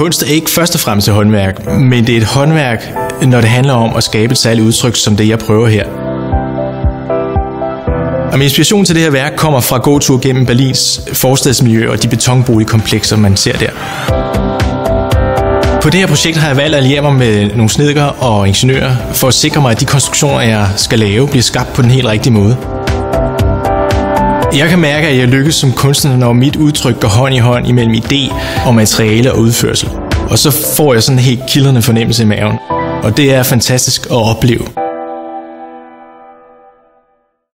kunst er ikke først og fremmest et håndværk, men det er et håndværk, når det handler om at skabe et særligt udtryk, som det jeg prøver her. Og min inspiration til det her værk kommer fra gåtur gennem Berlins forstadsmiljø og de betonboligkomplekser, man ser der. På det her projekt har jeg valgt at alliere mig med nogle snedkere og ingeniører for at sikre mig, at de konstruktioner, jeg skal lave, bliver skabt på den helt rigtige måde. Jeg kan mærke, at jeg lykkes som kunstner, når mit udtryk går hånd i hånd imellem idé og materiale og udførsel. Og så får jeg sådan en helt kilderne fornemmelse i maven. Og det er fantastisk at opleve.